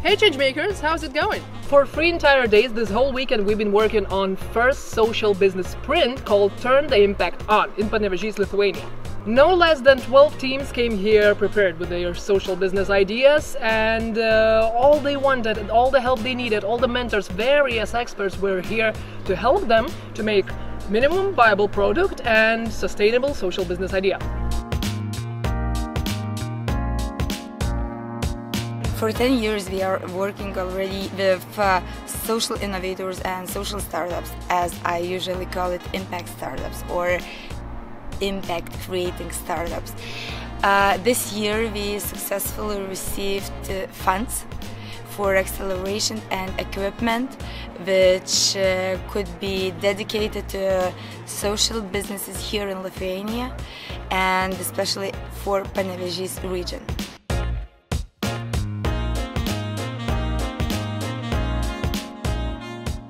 Hey changemakers, how's it going? For three entire days this whole weekend we've been working on first social business sprint called Turn the Impact On in Panevėžys, Lithuania. No less than 12 teams came here prepared with their social business ideas and uh, all they wanted, all the help they needed, all the mentors, various experts were here to help them to make minimum viable product and sustainable social business idea. For 10 years, we are working already with uh, social innovators and social startups, as I usually call it impact startups or impact creating startups. Uh, this year we successfully received uh, funds for acceleration and equipment which uh, could be dedicated to social businesses here in Lithuania and especially for Panevėžys region.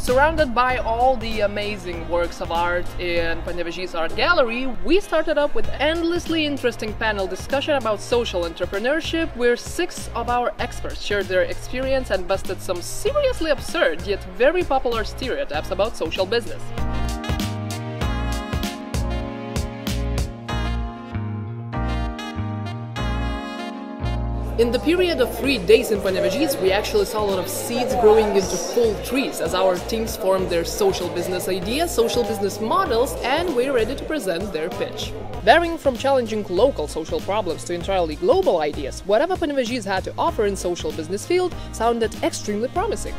Surrounded by all the amazing works of art in Panevėžys Art Gallery, we started up with endlessly interesting panel discussion about social entrepreneurship where six of our experts shared their experience and busted some seriously absurd yet very popular stereotypes about social business. In the period of three days in Panevėžys, we actually saw a lot of seeds growing into full trees as our teams formed their social business ideas, social business models, and we're ready to present their pitch. Varying from challenging local social problems to entirely global ideas, whatever Panevėžys had to offer in social business field sounded extremely promising.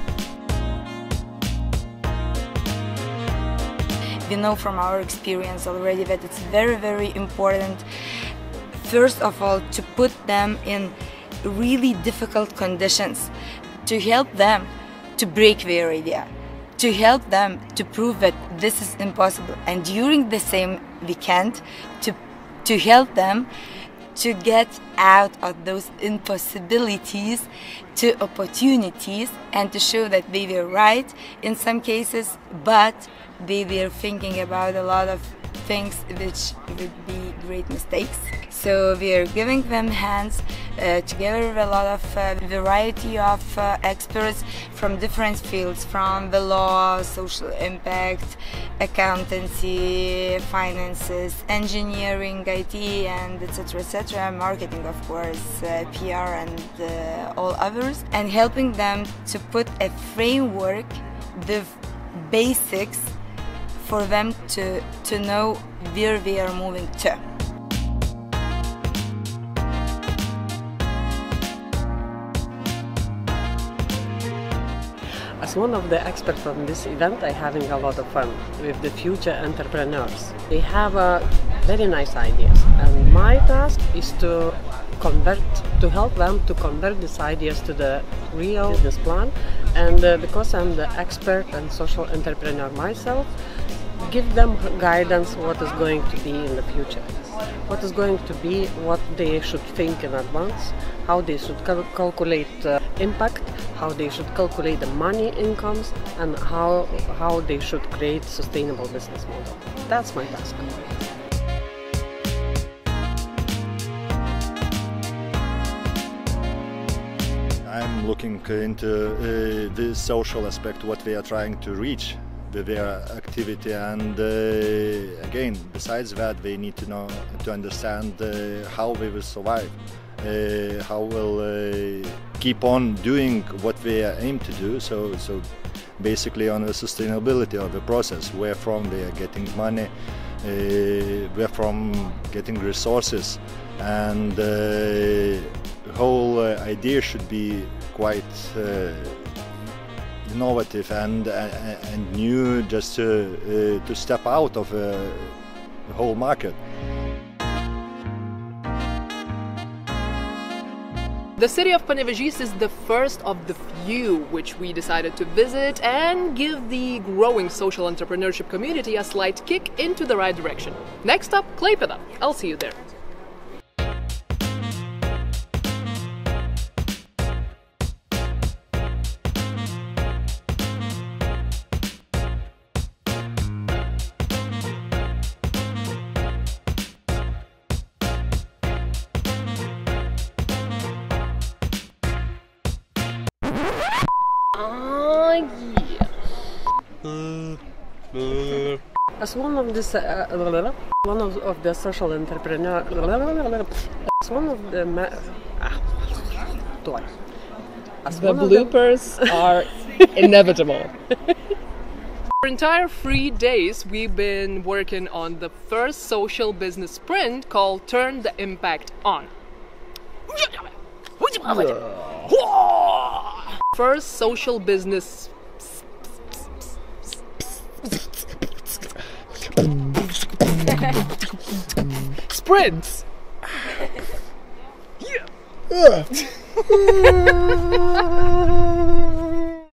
We know from our experience already that it's very, very important, first of all, to put them in really difficult conditions to help them to break their idea to help them to prove that this is impossible. And during the same weekend to to help them to get out of those impossibilities to opportunities and to show that they were right in some cases but they were thinking about a lot of things which would be great mistakes so we are giving them hands uh, together with a lot of uh, variety of uh, experts from different fields, from the law, social impact, accountancy, finances, engineering, IT, and etc. etc. Marketing, of course, uh, PR, and uh, all others, and helping them to put a framework, the basics for them to to know where we are moving to. As one of the experts from this event, I'm having a lot of fun with the future entrepreneurs. They have uh, very nice ideas, and my task is to convert, to help them to convert these ideas to the real business plan. And uh, because I'm the expert and social entrepreneur myself, give them guidance what is going to be in the future. What is going to be what they should think in advance how they should cal calculate uh, impact how they should calculate the money incomes and how how they should create sustainable business model. That's my task. I'm looking into uh, the social aspect, what we are trying to reach with their activity. And uh, again besides that they need to know to understand uh, how they will survive uh, how will uh, keep on doing what they aim to do. So so basically on the sustainability of the process where from they are getting money uh, where from getting resources. And the whole uh, idea should be quite innovative and uh, uh, and new just to uh, to step out of the whole market. The city of Panevėžys is the first of the few which we decided to visit and give the growing social entrepreneurship community a slight kick into the right direction. Next up, Klaipėda. I'll see you there. As one of the uh, one of, of the social entrepreneur, as one of the ma- ah, toy. As The one of the- bloopers are inevitable. For entire three days, we've been working on the first social business sprint called Turn the Impact On. First social business sprints.